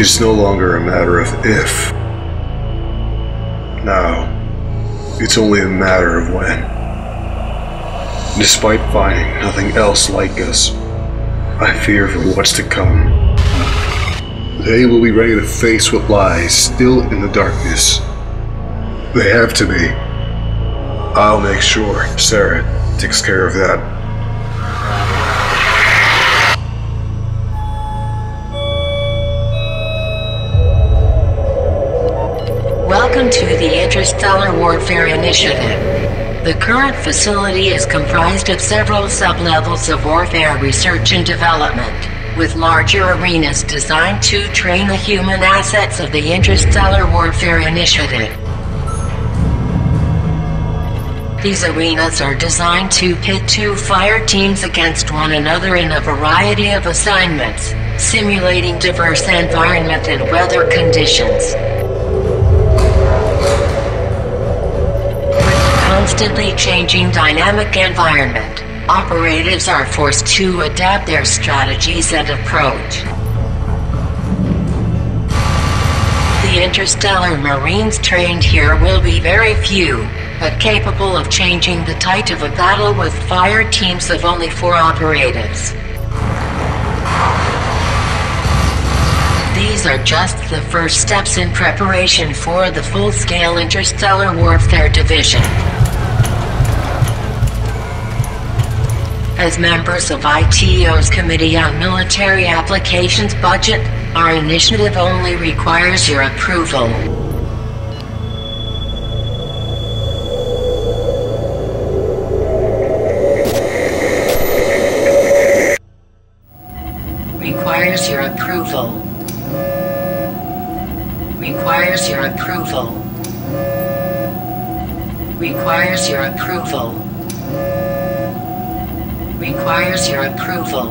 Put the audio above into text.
It's no longer a matter of if. Now, it's only a matter of when. Despite finding nothing else like us, I fear for what's to come. They will be ready to face what lies still in the darkness. They have to be. I'll make sure Sarah takes care of that. Welcome to the Interstellar Warfare Initiative. The current facility is comprised of several sublevels of warfare research and development, with larger arenas designed to train the human assets of the Interstellar Warfare Initiative. These arenas are designed to pit two fire teams against one another in a variety of assignments, simulating diverse environment and weather conditions. Constantly changing dynamic environment, operatives are forced to adapt their strategies and approach. The interstellar marines trained here will be very few, but capable of changing the tide of a battle with fire teams of only four operatives. These are just the first steps in preparation for the full-scale interstellar warfare division. As members of ITO's Committee on Military Applications budget, our initiative only requires your approval. Requires your approval. Requires your approval. Requires your approval requires your approval.